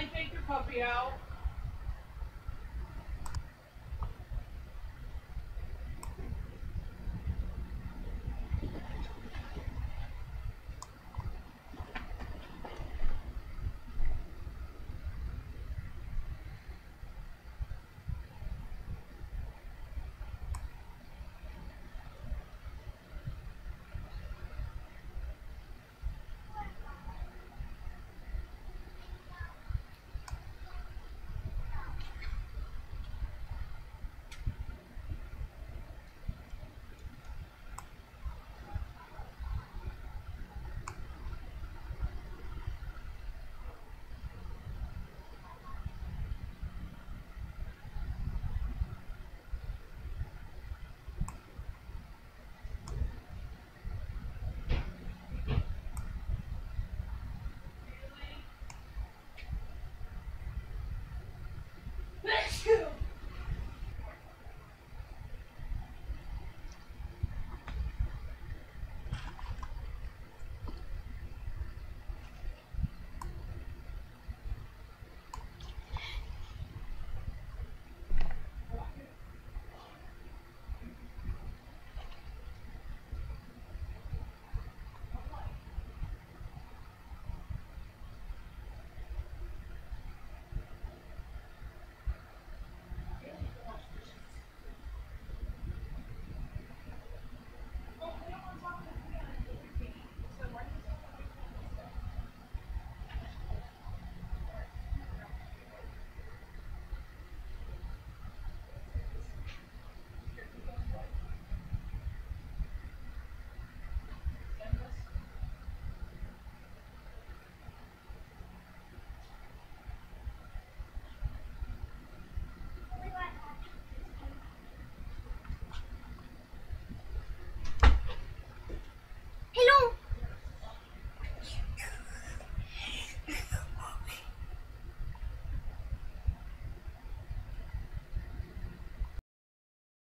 finally take your puppy out.